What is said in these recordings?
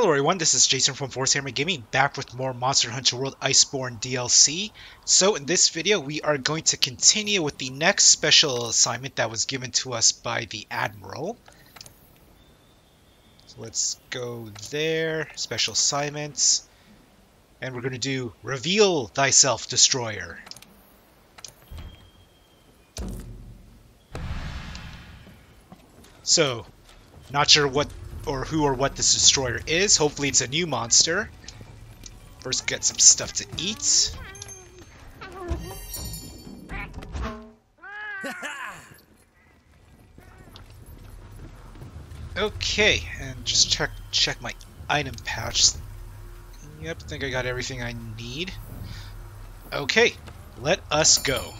Hello everyone, this is Jason from Force Hammer Gaming, back with more Monster Hunter World Iceborne DLC. So in this video, we are going to continue with the next special assignment that was given to us by the Admiral. So let's go there, special assignments, and we're going to do Reveal Thyself, Destroyer. So, not sure what or who or what this destroyer is. Hopefully it's a new monster. First get some stuff to eat. Okay, and just check check my item pouch. Yep, I think I got everything I need. Okay, let us go.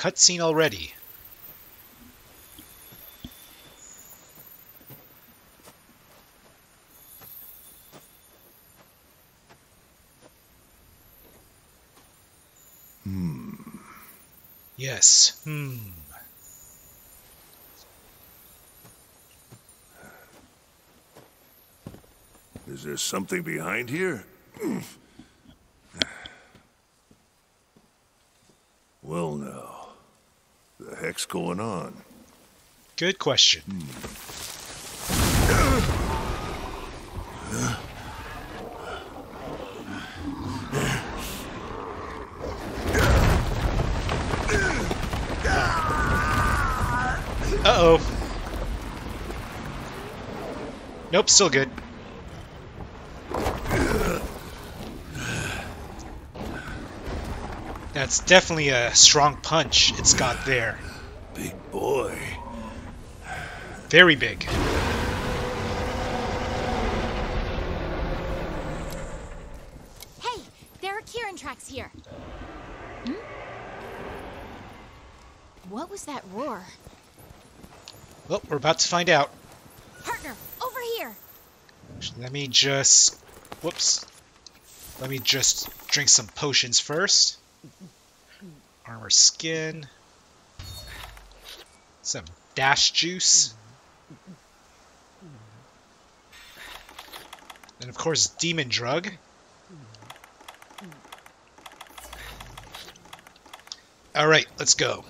Cutscene already. Hmm. Yes. Hmm. Is there something behind here? well now, the heck's going on? Good question. Hmm. Uh-oh. Nope, still good. That's definitely a strong punch it's got there. Big boy. Very big. Hey, there are Kirin tracks here. Hmm? What was that roar? Well, we're about to find out. Partner, over here! Let me just... Whoops. Let me just drink some potions first. Armor skin. Some dash juice. And of course, demon drug. Alright, let's go.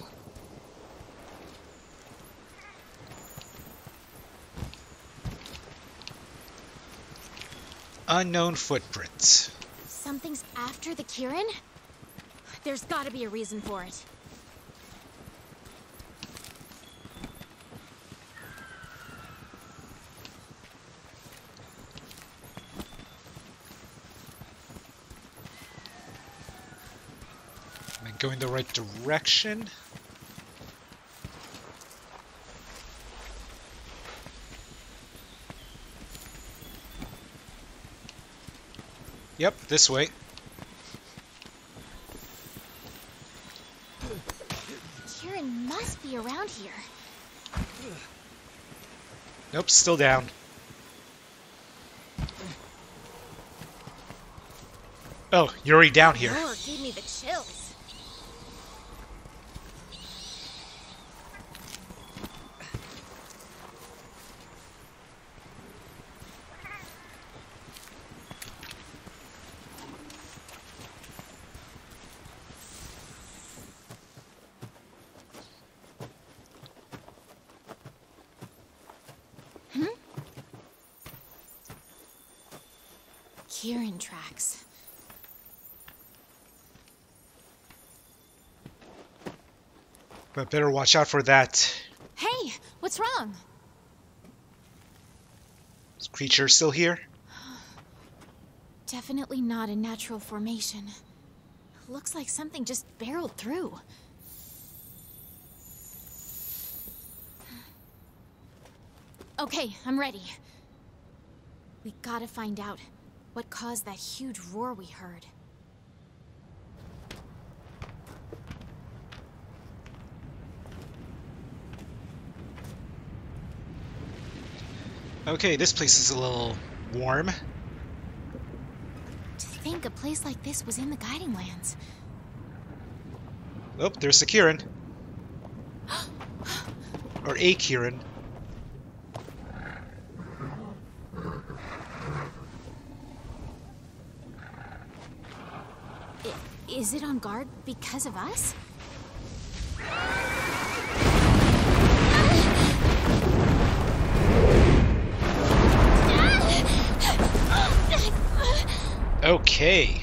Unknown footprints. Something's after the Kirin? There's gotta be a reason for it. Am I going the right direction? Yep, this way. Kirin must be around here. Nope, still down. Oh, you're already down here. Roar gave me the chills. Hmm? Kirin tracks. But better watch out for that Hey, what's wrong? This creature still here. Definitely not a natural formation. Looks like something just barreled through. Okay, I'm ready. We gotta find out what caused that huge roar we heard. Okay, this place is a little warm. To think a place like this was in the Guiding Lands. Oh, there's the Kirin. or a Kirin. I- is it on guard because of us? Okay.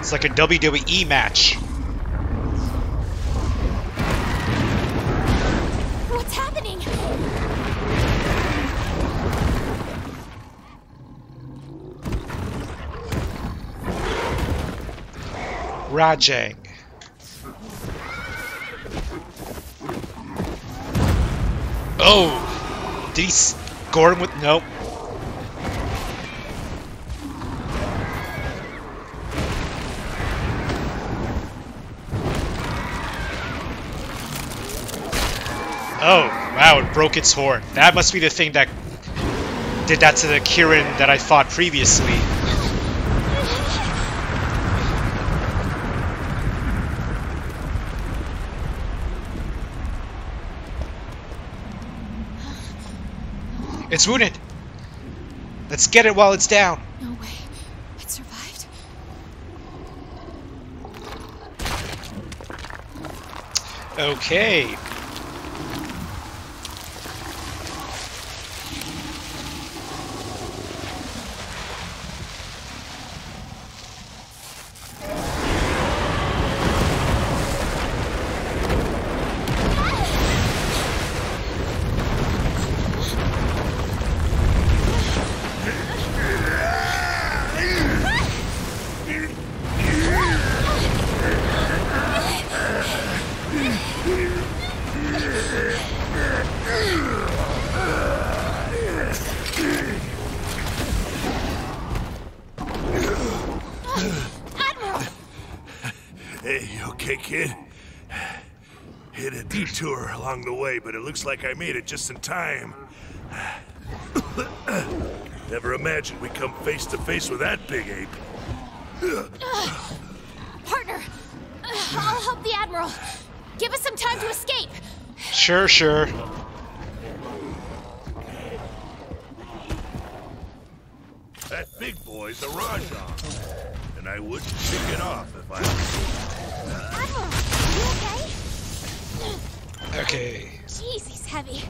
It's like a WWE match. Rajang. Oh! Did he score him with. Nope. Oh, wow, it broke its horn. That must be the thing that did that to the Kirin that I fought previously. It's wounded. Let's get it while it's down. No way. It survived. Okay. Kid? Hit a detour along the way, but it looks like I made it just in time. Never imagined we'd come face to face with that big ape. Partner! I'll help the Admiral. Give us some time to escape. Sure, sure. That big boy's a Rajang. And I wouldn't pick it off if I Admiral, you okay? Okay. Jeez, he's heavy.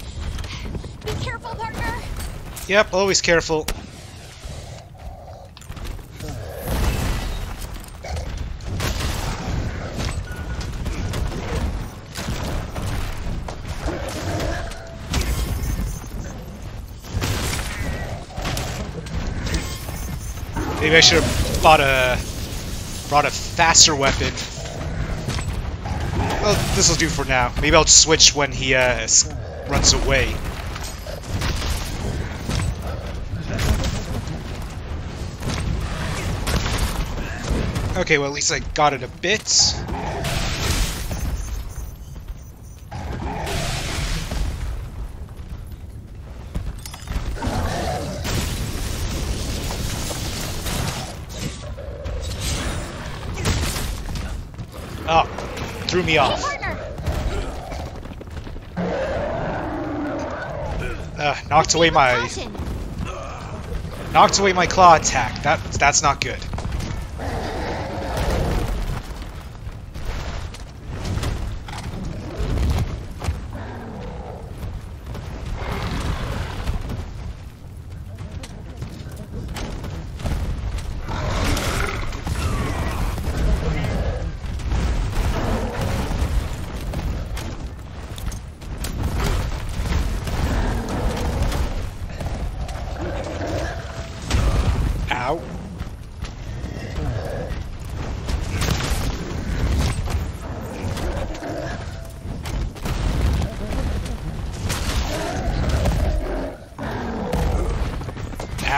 Be careful, partner. Yep, always careful. Maybe I should have bought a brought a faster weapon. Well, this will do for now. Maybe I'll switch when he uh, runs away. Okay, well at least I got it a bit. Threw me off. Uh, knocked away my knocked away my claw attack. That that's not good.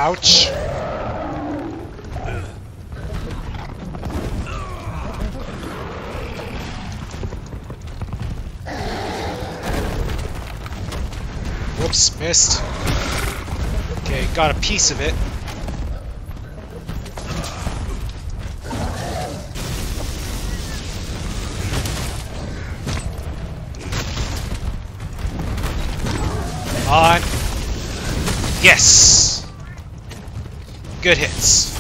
Ouch. Whoops, missed. Okay, got a piece of it. Come on. Yes! Good hits.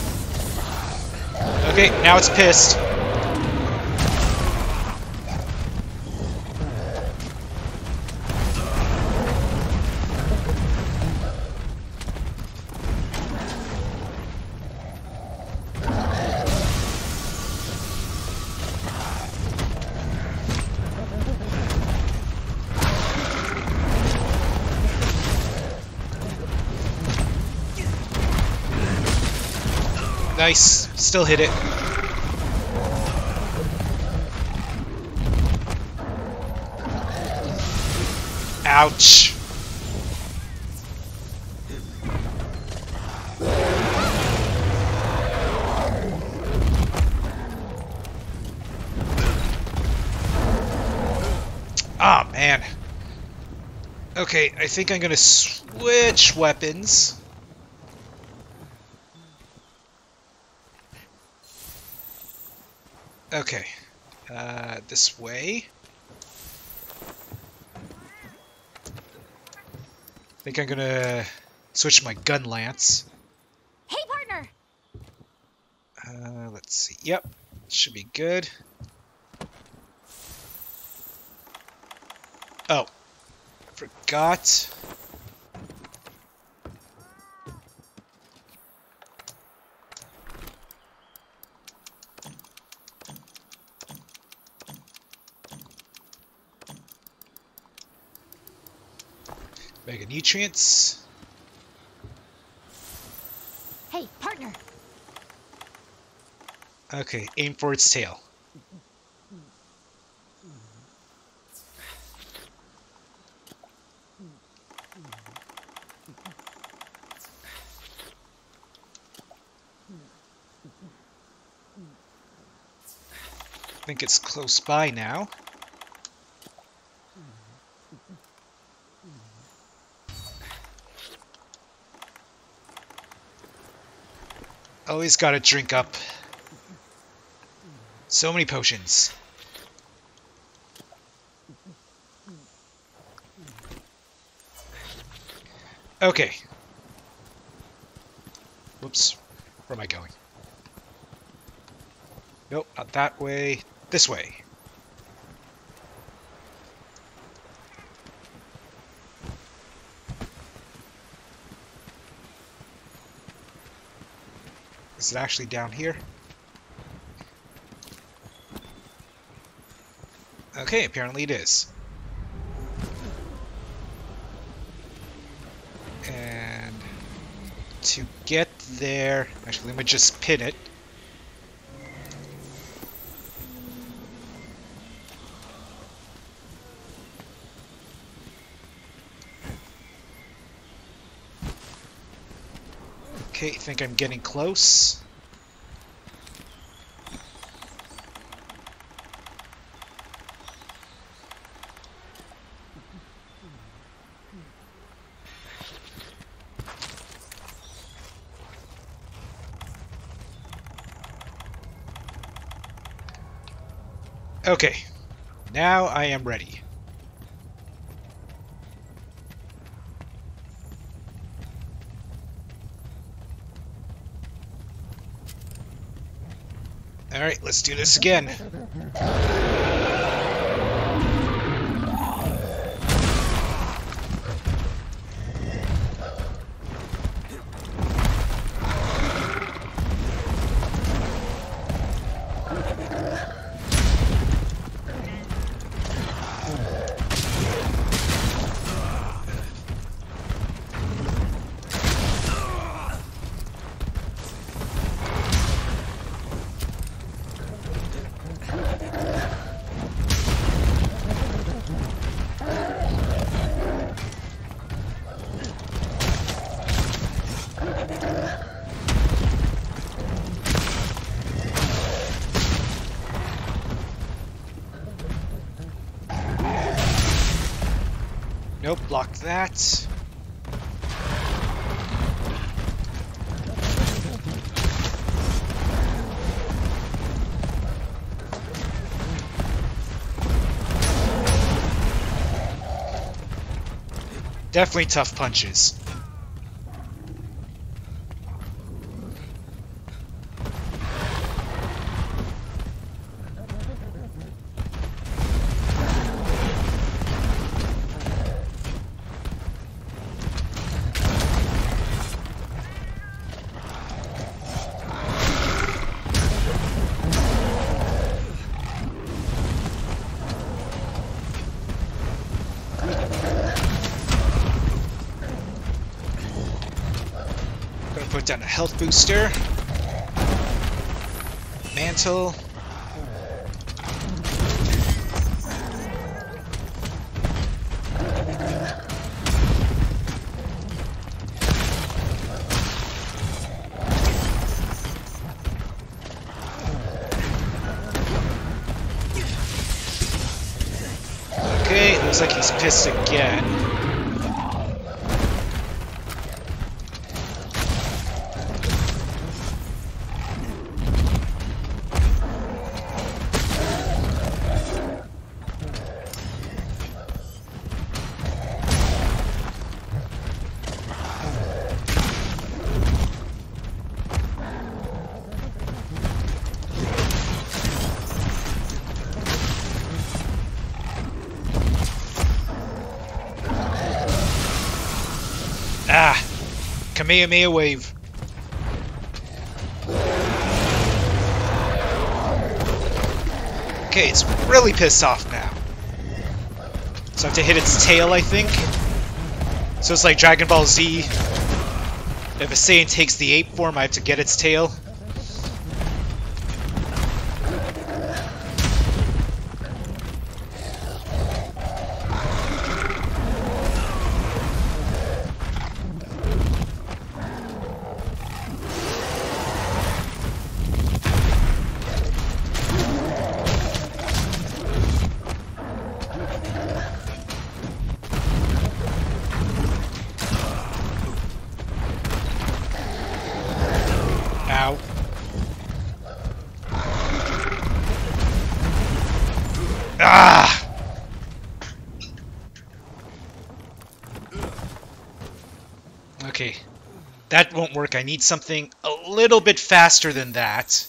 Okay, now it's pissed. Nice. Still hit it. Ouch. Ah, oh, man. Okay, I think I'm gonna switch weapons. Okay. Uh, this way. I think I'm gonna switch my gun lance. Hey, partner! Uh, let's see. Yep, should be good. Oh, forgot. Mega nutrients. Hey, partner. Okay, aim for its tail. I think it's close by now. Always gotta drink up. So many potions. Okay. Whoops. Where am I going? Nope, not that way. This way. Is it actually down here? Okay, apparently it is. And to get there, actually let me just pin it. Okay, think I'm getting close. Okay, now I am ready. Alright, let's do this again. Nope, block that. Definitely tough punches. Down a health booster. Mantle. Okay, looks like he's pissed again. Kamehameha wave. Okay, it's really pissed off now. So I have to hit its tail, I think. So it's like Dragon Ball Z. If a Saiyan takes the ape form, I have to get its tail. Need something a little bit faster than that.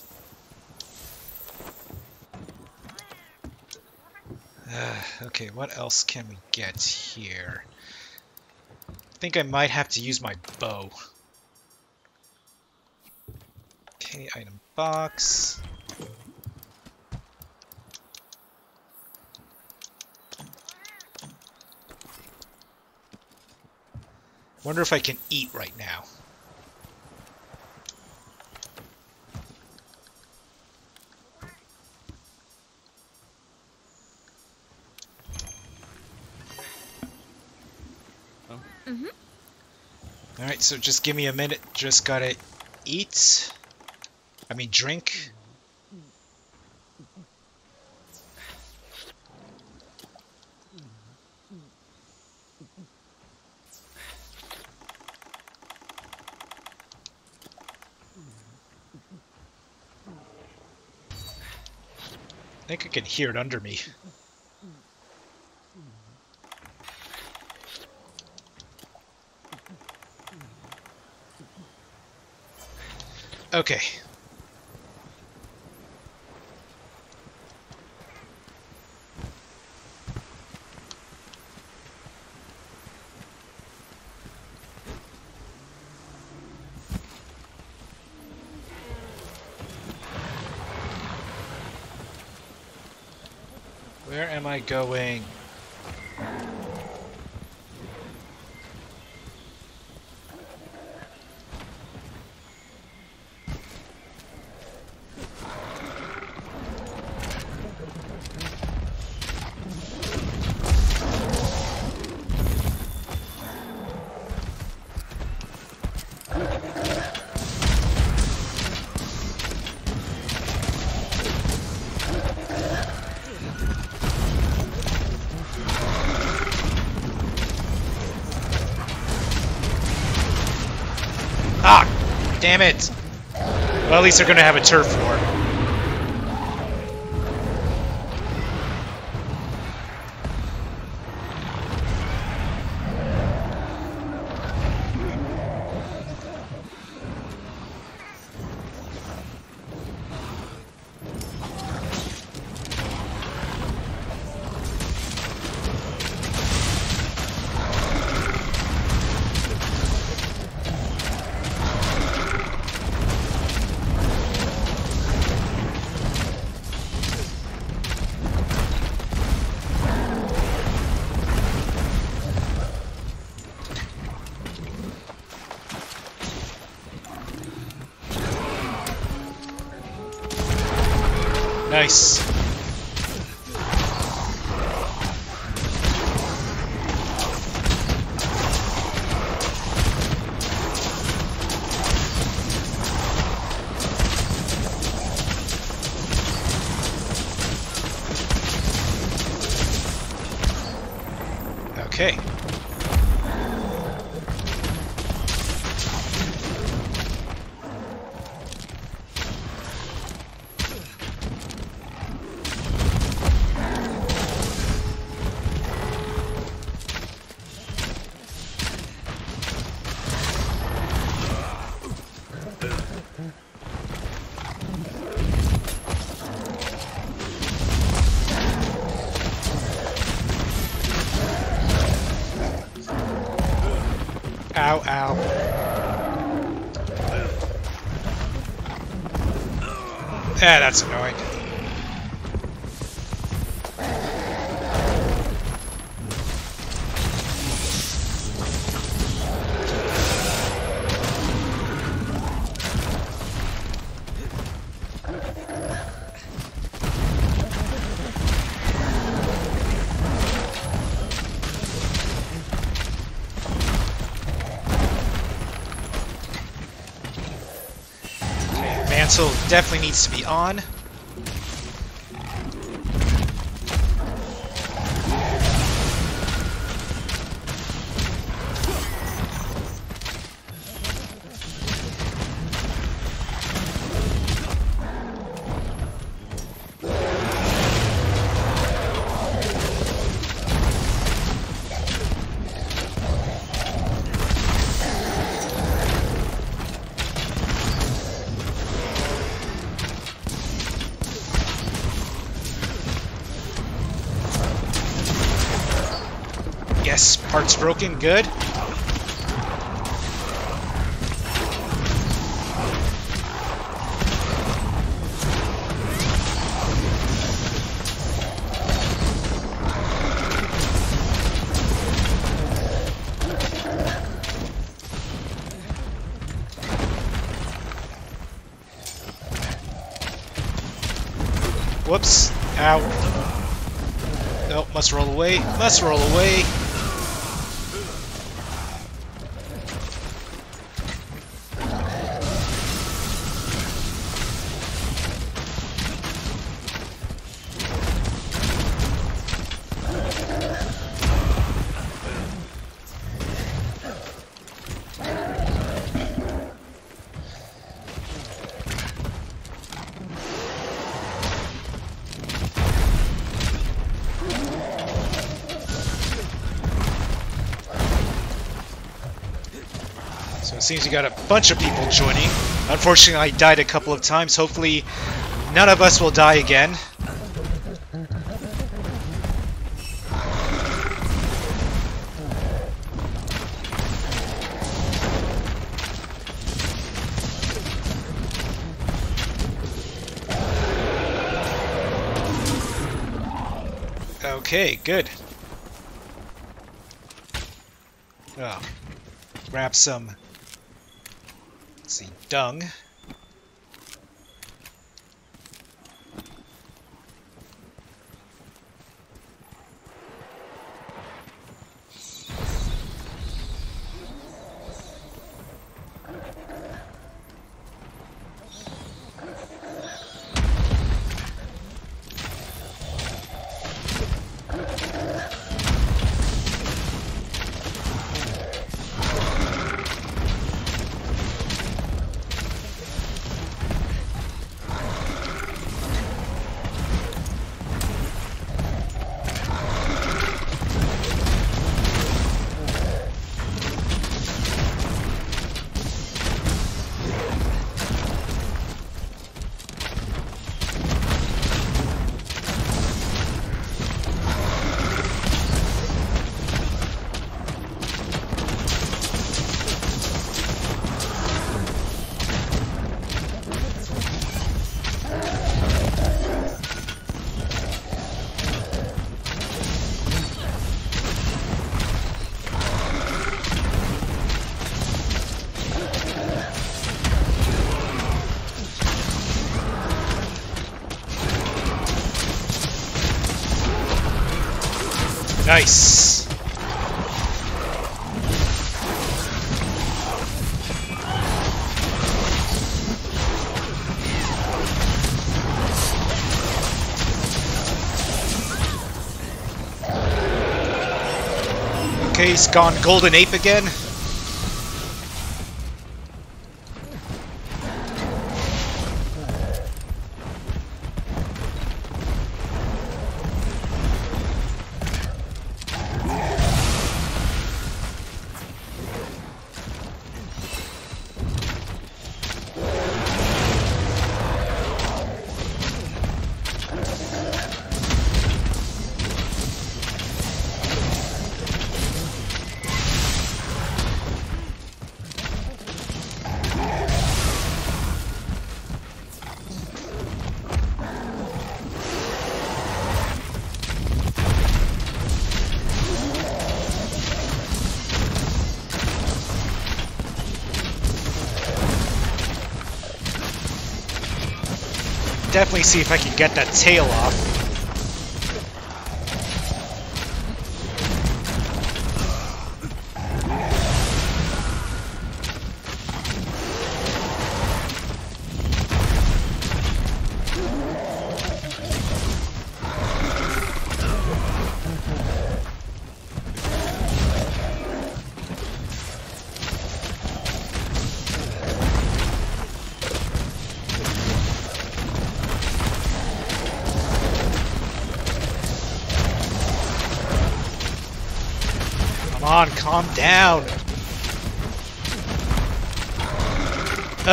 Uh, okay, what else can we get here? I think I might have to use my bow. Okay, item box. Wonder if I can eat right now. Alright, so just give me a minute. Just gotta eat. I mean, drink. I think I can hear it under me. Okay. Where am I going? Damn it! Well, at least they're gonna have a turf war. Nice. Ow, ow. That's annoying. Definitely needs to be on. Parts broken, good. Whoops. Ow. Nope, must roll away. Must roll away. Seems you got a bunch of people joining. Unfortunately, I died a couple of times. Hopefully, none of us will die again. Okay, good. Oh, grab some dung. Nice. Okay, he's gone golden ape again. Definitely see if I can get that tail off.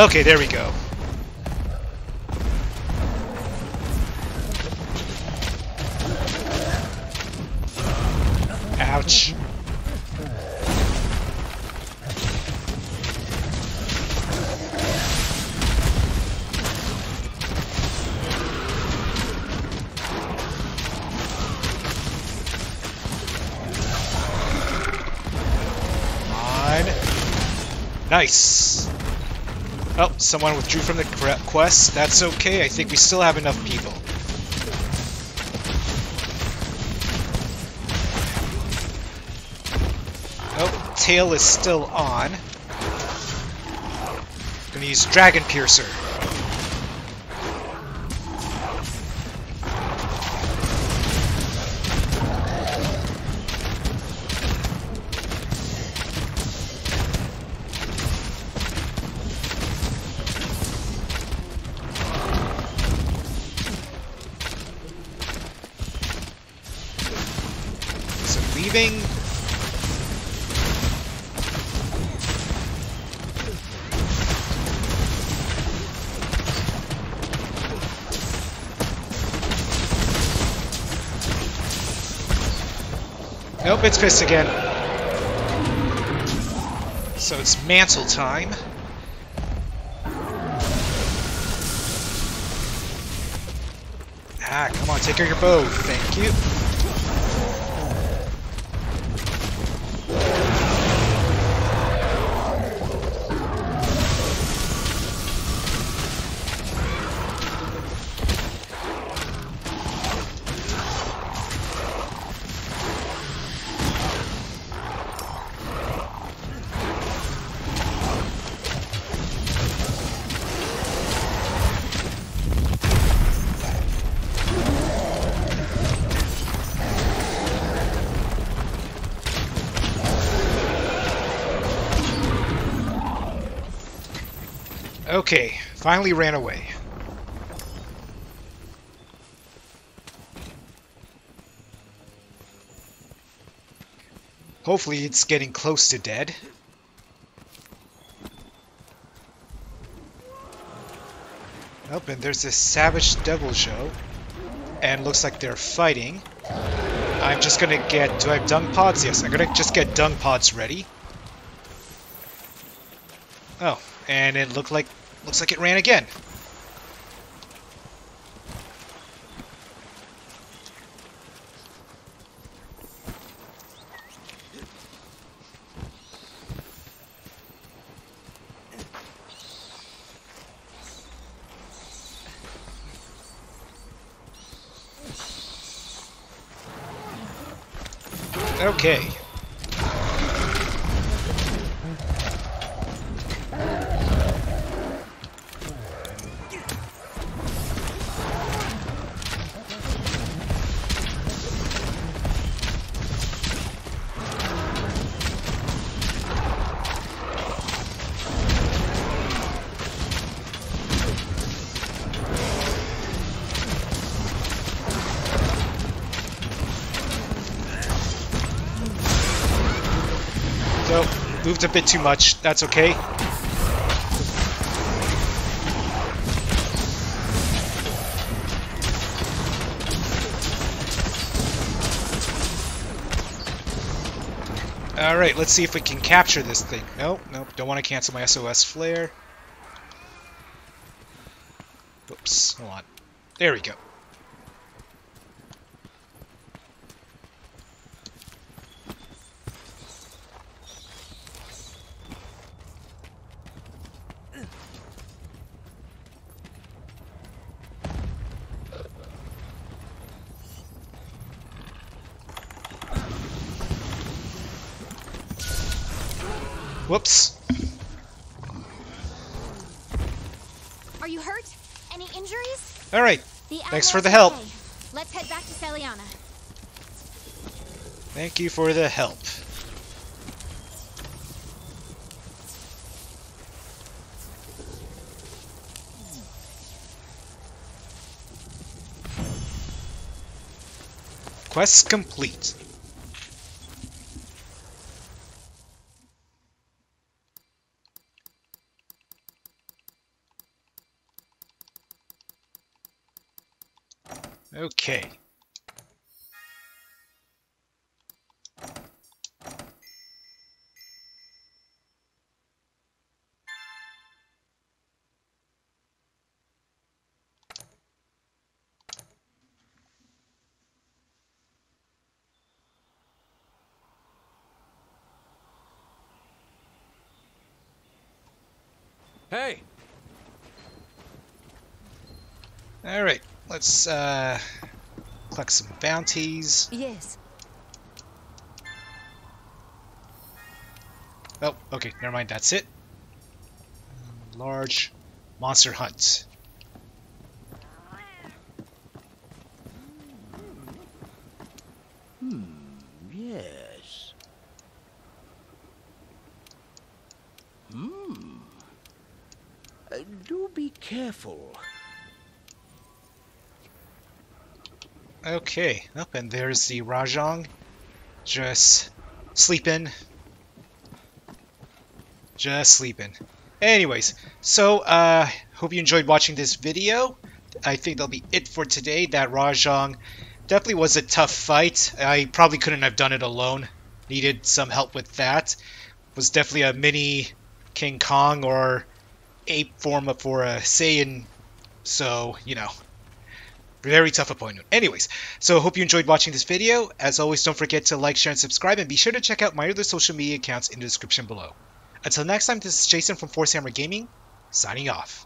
Okay, there we go. Ouch. Nice. Oh, someone withdrew from the quest. That's okay. I think we still have enough people. Oh, tail is still on. Gonna use Dragon Piercer. Nope, it's Fist again. So it's mantle time. Ah, come on, take out your bow. Thank you. Okay, finally ran away. Hopefully it's getting close to dead. Nope, and there's this Savage Deviljho. And looks like they're fighting. I'm just gonna get... Do I have dung pods? Yes, I'm gonna just get dung pods ready. Oh, and it looked like... Looks like it ran again. Okay. Moved a bit too much. That's okay. Alright, let's see if we can capture this thing. Nope, nope, don't want to cancel my SOS flare. Oops, hold on. There we go. Whoops. Are you hurt? Any injuries? Alright, Thanks for the help. okay. Let's head back to Seliana. thank you for the help. Quest complete. Okay. Hey, Alright, let's uh, collect some bounties. Yes. Oh, okay, never mind, that's it. Um, Large monster hunt. Hmm, Yes. Hmm. Uh, do be careful. Okay, up and there's the Rajang. Just sleeping. Just sleeping. Anyways, so uh hope you enjoyed watching this video. I think that'll be it for today. That Rajang definitely was a tough fight. I probably couldn't have done it alone. Needed some help with that. Was definitely a mini King Kong or ape form for a Saiyan. So, you know, very tough opponent. Anyways, so I hope you enjoyed watching this video. As always, don't forget to like, share, and subscribe, and be sure to check out my other social media accounts in the description below. Until next time, this is Jason from Force Hammer Gaming, signing off.